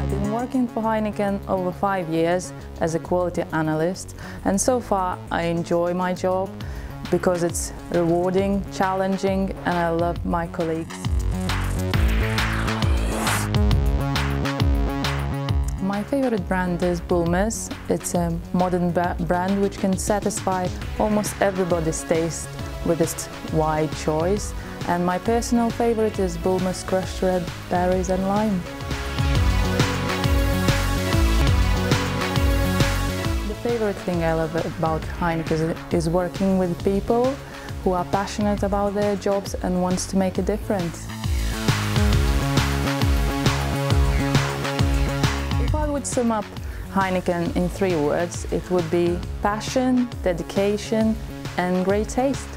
I've been working for Heineken over five years as a quality analyst and so far I enjoy my job because it's rewarding, challenging and I love my colleagues. My favorite brand is Bulmers. It's a modern brand which can satisfy almost everybody's taste with its wide choice. And my personal favorite is Bulmers crushed red berries and lime. The favorite thing I love about Heineken is working with people who are passionate about their jobs and wants to make a difference. If I would sum up Heineken in three words, it would be passion, dedication and great taste.